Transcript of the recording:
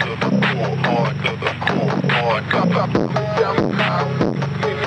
To the core, on, to the core, come come come on, come on, come. on